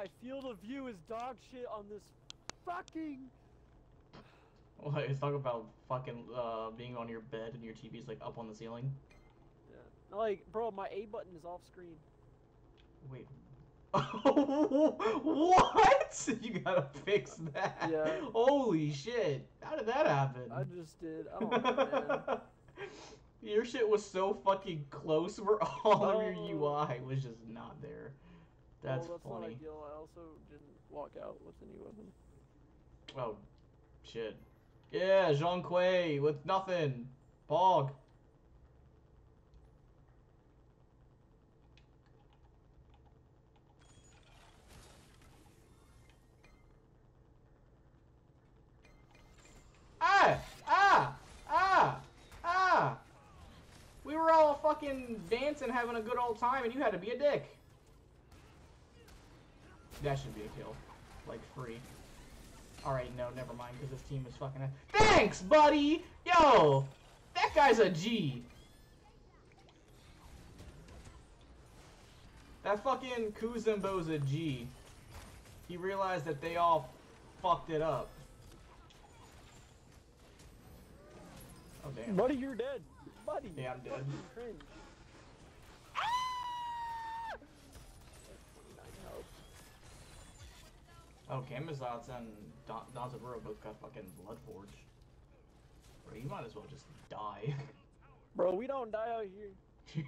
my field of view is dog shit on this fucking. What, it's talking about fucking uh, being on your bed and your TV's like up on the ceiling. Yeah. Like, bro, my A button is off screen. Wait. what? You gotta fix that. Yeah. Holy shit. How did that happen? I just did. I don't know, man. Your shit was so fucking close where all of your Oh. UI was just not there. That's, well, that's not funny. ideal. I also didn't walk out with any weapon. Oh, shit. Yeah, Zhong Kui with nothing. Bog. Ah! Ah! Ah! Ah! We were all fucking dancing, having a good old time, and you had to be a dick. That should be a kill. Like, free. Alright, no, never mind, because this team is fucking... Thanks, buddy! Yo! That guy's a G! That fucking Kuzenbo's a G. He realized that they all fucked it up. Oh, damn. Buddy, you're dead. Buddy. Yeah, I'm dead. Oh, Camazotz and Don Danzaburou both got fucking Blood Forge. Bro, you might as well just die. Bro, we don't die out here.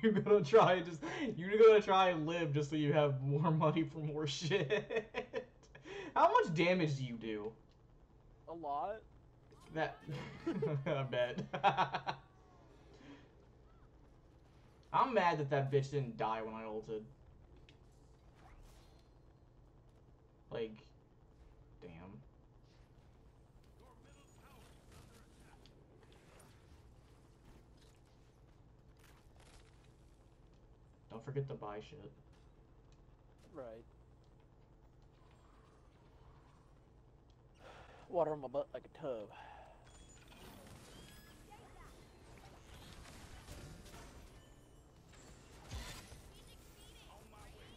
you're gonna try and just you're gonna try and live just so you have more money for more shit. How much damage do you do? A lot. That I bet. I'm mad that that bitch didn't die when I ulted. Like, damn. Don't forget to buy shit. Right. Water on my butt like a tub.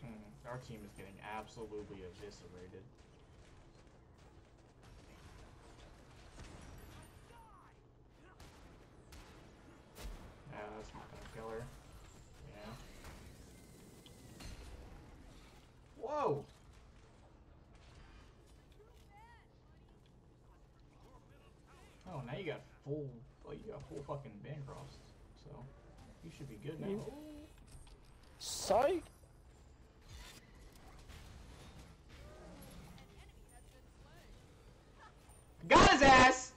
Hmm, our team is getting absolutely eviscerated. Yeah, that's not gonna kill her. Yeah. Whoa! Oh, now you got full, oh, you got full fucking Bancroft, so you should be good now. Psych! Got his ass!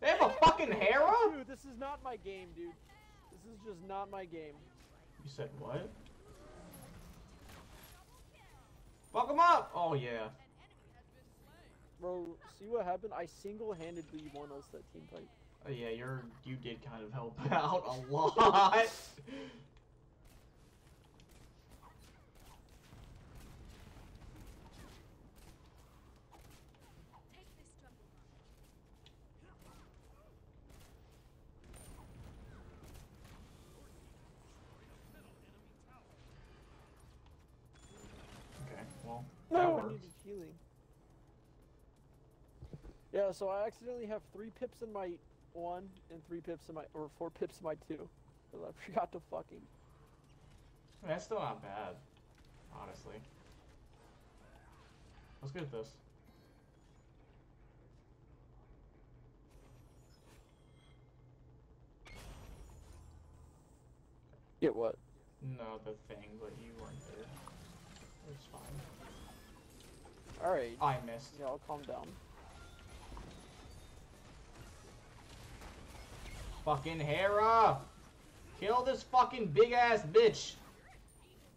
They have a fucking Hera? Dude, this is not my game, dude. This is just not my game. You said what? Fuck him up! Oh yeah. Bro, see what happened? I single-handedly won us that team fight. Oh yeah, you're you did kind of help out a lot. okay, well that No, I works. needed healing. Yeah, so I accidentally have three pips in my one and three pips in my or four pips in my two. I forgot to fucking. That's still not bad, honestly. Let's get this. Get what? No, the thing, but you weren't there. It's fine. Alright. I missed. Yeah, I'll calm down. Fucking Hera! Kill this fucking big ass bitch!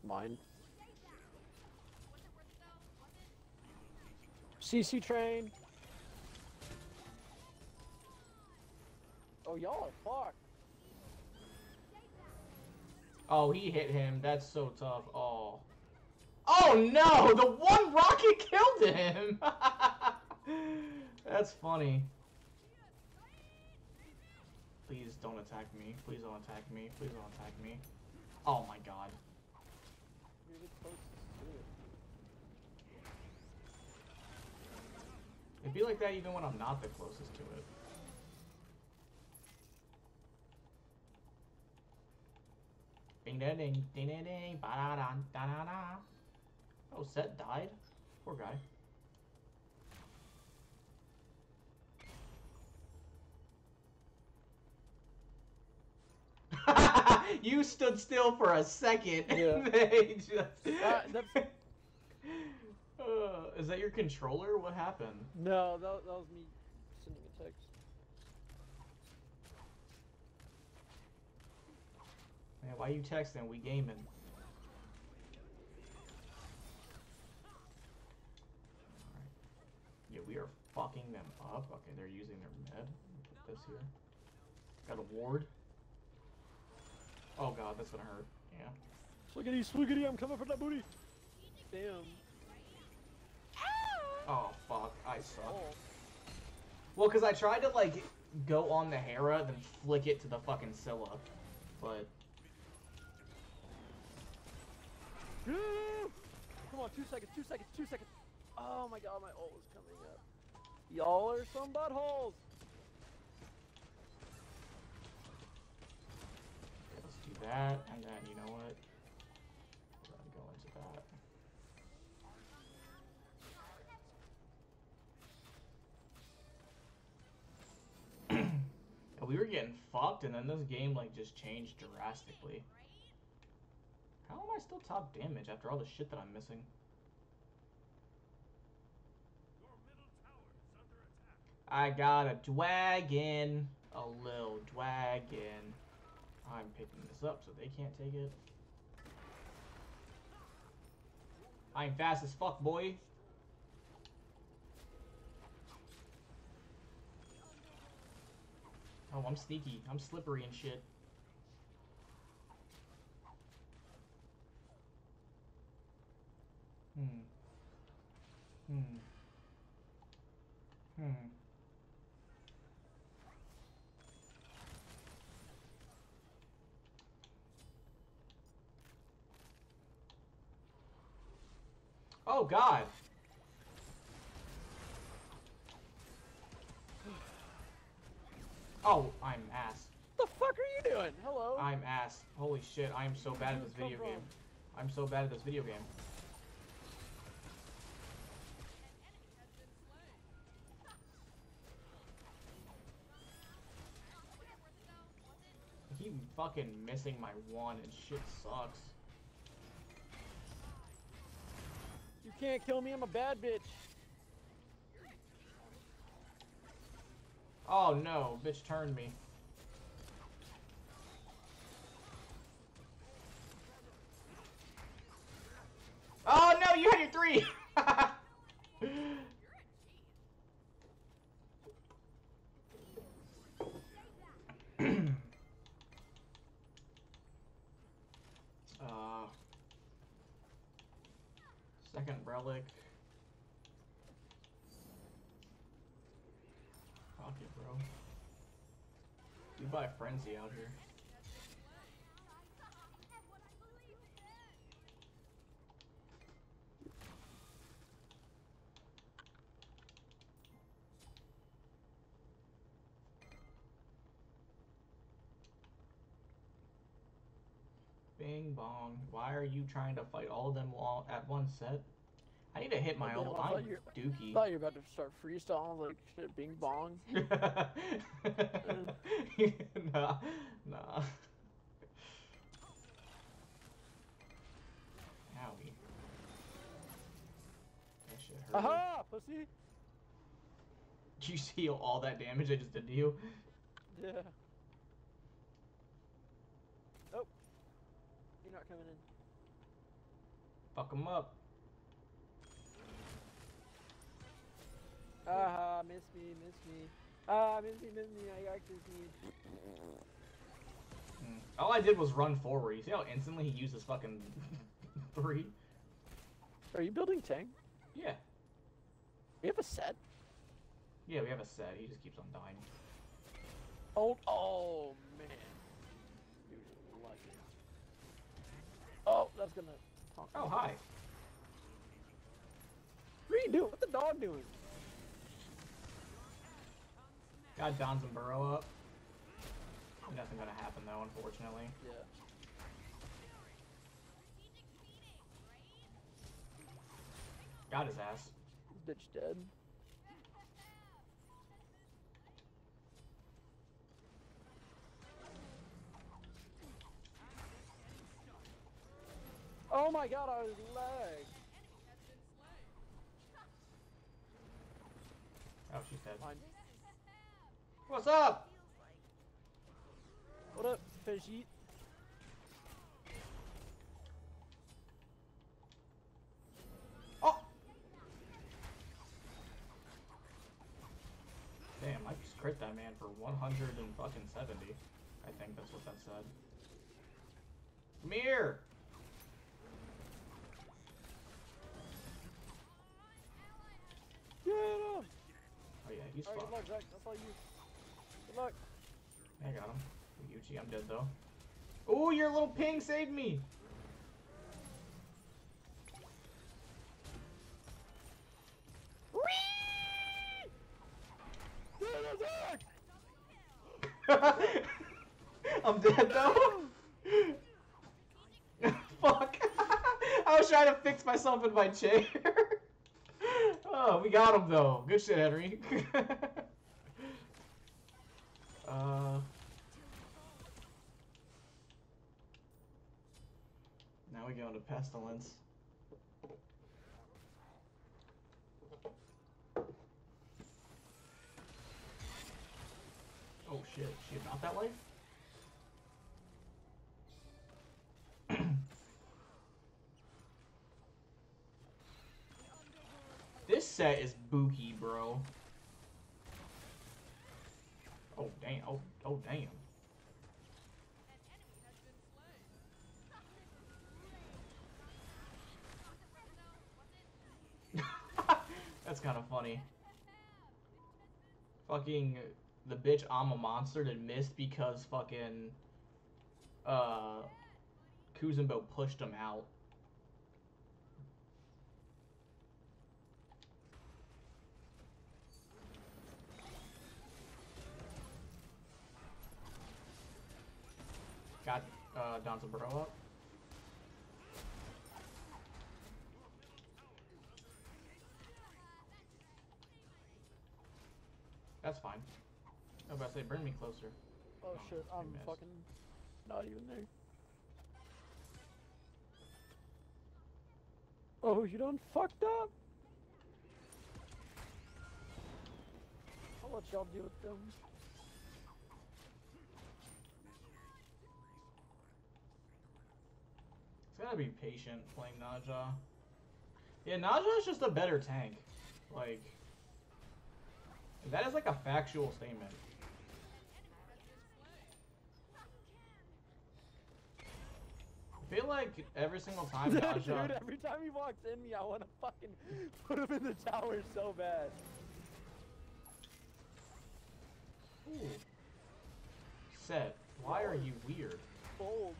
Mine. CC train. Oh, y'all are fucked. Oh, he hit him. That's so tough. Oh. Oh no! The one rocket killed him! That's funny. Please don't attack me. Please don't attack me. Please don't attack me. Oh my god. You're the closest to it. It'd be like that even when I'm not the closest to it. Ding ding ding ding ding ding ba da da da da da. Oh, Set died? Poor guy. you stood still for a second. and Yeah. they just. Uh, Uh, is that your controller? What happened? No, that, that was me sending a text. Man, why are you texting? We gaming. Yeah, we are fucking them up. Okay, they're using their med. Put this here. Got a ward. Oh god, that's gonna hurt. Yeah. Swiggity, swiggity, I'm coming for that booty. Damn. Oh fuck, I suck. Oh. Well, cause I tried to like go on the Hera, then flick it to the fucking Scylla, but Come on, two seconds, two seconds, two seconds. Oh my god, my ult was coming up. Y'all are some buttholes. That, and then you know what? Go into that. We were getting fucked, and then this game like just changed drastically. How am I still top damage after all the shit that I'm missing? I got a dragon, a little dragon. I'm picking this up so they can't take it. I'm fast as fuck, boy. Oh, I'm sneaky. I'm slippery and shit. Hmm. Hmm. Oh god. Oh, I'm ass. What the fuck are you doing? Hello. I'm ass. Holy shit, I am so bad at this video game. I'm so bad at this video game. I keep fucking missing my one and shit sucks. You can't kill me. I'm a bad bitch. Oh no, bitch turned me. Oh no, you had your three! uh, second relic. It, bro. You buy frenzy out here. Bing bong. Why are you trying to fight all of them all at one set? I need to hit my What the ult. hell? I I'm thought you- I thought you were about to start freestyling like shit, bing bong. nah, nah. Owie. That shit hurt. Aha, pussy. Did you see all that damage I just did to you? Yeah. Oh. You're not coming in. Fuck him up. Ah, miss me, miss me. Ah, miss me, miss me. I actually need. Mm. All I did was run forward. You see how instantly he used his fucking three? Are you building tank? Yeah. We have a set. Yeah, we have a set. He just keeps on dying. Oh, oh man. You're lucky. Oh, that's gonna. Oh, hi. What are you doing? What the dog doing? Got and Burrow up. Nothing gonna happen though, unfortunately. Yeah. Got his ass. Bitch dead. Oh my god, I was lag. Oh, she's dead. What's up? What up, Vegete? Oh! Damn, I just crit that man for 100 and fucking 70. I think that's what that said. Come here! Get him! Oh yeah, he's Alright, good fucked. That's all you. Good luck. I got him. Yuchi, I'm dead though. Oh, your little ping saved me! I'm dead though. Fuck. I was trying to fix myself in my chair. oh, we got him though. Good shit, Henry. We go into pestilence. Oh shit, she about that life? this set is booky, bro. Oh damn! Oh oh damn! That's kind of funny. Fucking the bitch I'm a monster that missed because fucking uh Kuzenbo pushed him out. Got uh Danzaburou up. That's fine. I was about to say, bring me closer. Oh Oh, shit, I'm missed. fucking not even there. Oh, you done fucked up? I'll let y'all deal with them. It's gotta be patient playing Ne Zha. Yeah, Ne Zha is just a better tank. Like, that is like a factual statement. I feel like every single time Dude, every time he walks in me, I want to fucking put him in the tower so bad. Ooh. Set, why are you weird? Bold.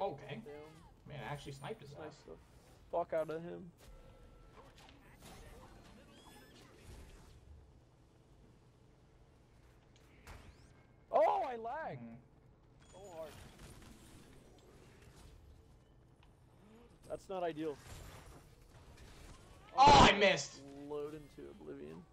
Okay. Man, I actually sniped his Nice ass. the fuck out of him. Oh, I lagged Mm. so hard. That's not ideal. Oh, I missed! Load into oblivion.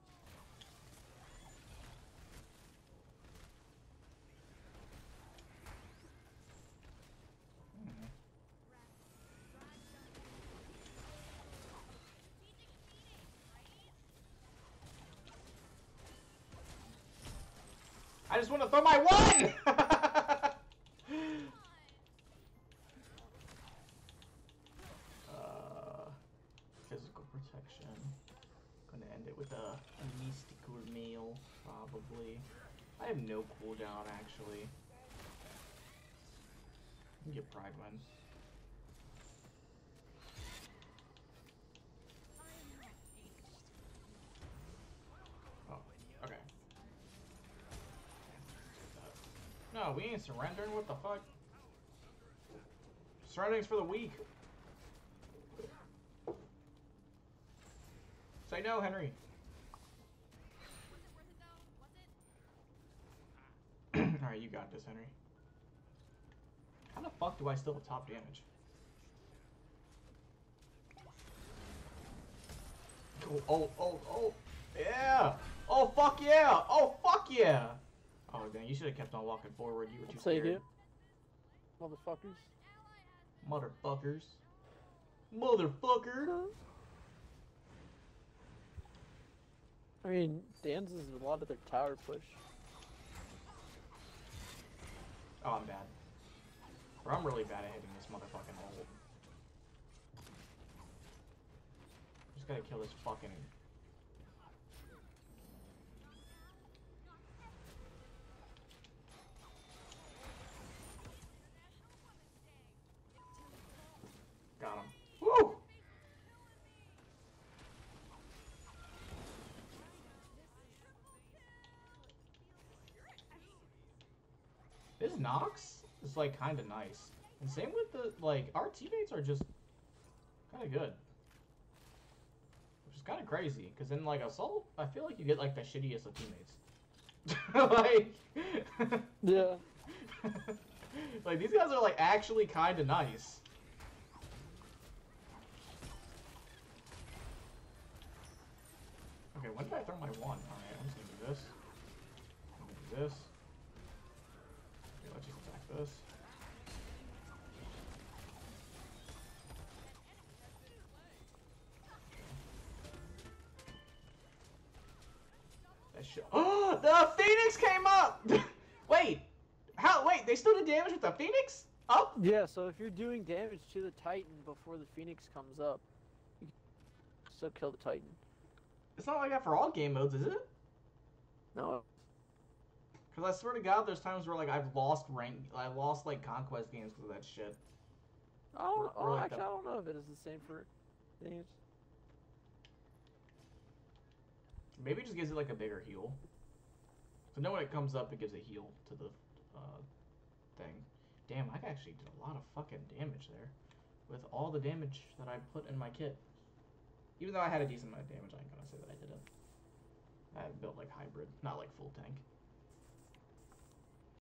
I just want to throw my one! uh, physical protection. Gonna end it with a, a mystical mail, probably. I have no cooldown, actually. Get Pridwen. Oh, okay. No, we ain't surrendering. What the fuck? Surrendering's for the weak. Say no, Henry. Alright, you got this, Henry. How the fuck do I still have top damage? Oh, oh, oh, oh, yeah! Oh, fuck yeah! Oh, fuck yeah! Oh, dang, you should have kept on walking forward. You were too Take scared. it. Motherfuckers. Motherfuckers. Motherfucker! I mean, Dan's is a lot of their tower push. Oh, I'm bad. Or I'm really bad at hitting this motherfucking hole. Just gotta kill this fucking. This Nox is like kind of nice. And same with the, like, our teammates are just kind of good. Which is kind of crazy, because in, like, Assault, I feel like you get, like, the shittiest of teammates. like, Yeah. like, these guys are, like, actually kind of nice. Okay, when did I throw my one? Alright, I'm just gonna do this. I'm gonna do this. This. That shit. Oh, the Phoenix came up. wait, how? Wait, they still did damage with the Phoenix up? Yeah, so if you're doing damage to the Titan before the Phoenix comes up, you still kill the Titan. It's not like that for all game modes, is it? I swear to God, there's times where like I've lost rank, I lost like conquest games because of that shit. I don't, Or- oh, or like actually, I don't know if it is the same for damage. Maybe it just gives it like a bigger heal. So now when it comes up, it gives a heal to the uh, thing. Damn, I actually did a lot of fucking damage there. With all the damage that I put in my kit. Even though I had a decent amount of damage, I ain't gonna say that I didn't. I built like hybrid, not like full tank.